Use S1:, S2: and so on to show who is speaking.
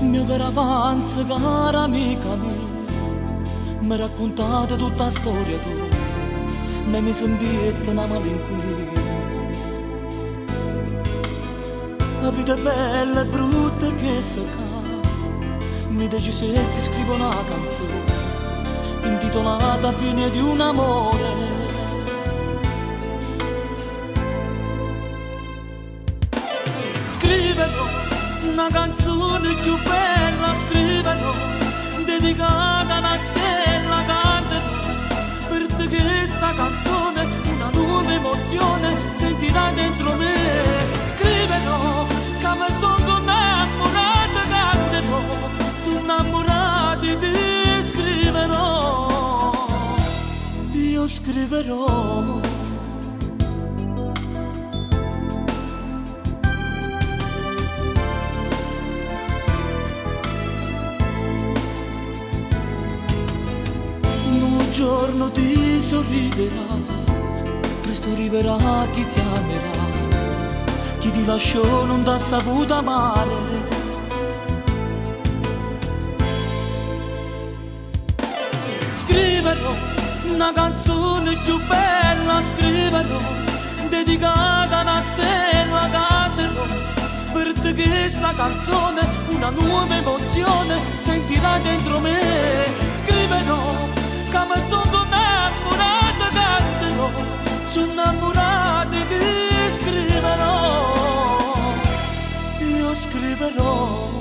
S1: scrivere avanza, cara amica mia. Mi raccontate tutta la storia tua, ma mi sembiette una malinconia. La vita è bella e brutta che sto qua. Mi decise e ti scrivo una canzone intitolata Fine di un amore. Scriverò una canzone più bella, scriverò dedicata a una stella canterò per te che sta canzone una nuova emozione sentirà dentro me. Scriverò che mi sono innamorata canterò sono innamorati ti scriverò. Io scriverò giorno ti sorriderà, presto arriverà chi ti amerà, chi ti lasciò non t'ha saputo amare. Scriverò una canzone più bella, scriverò, dedicata a una stella canterò, per te che sta canzone una nuova emozione sentirà come sono innamorata cantano, sono innamorata che scriverò, io scriverò.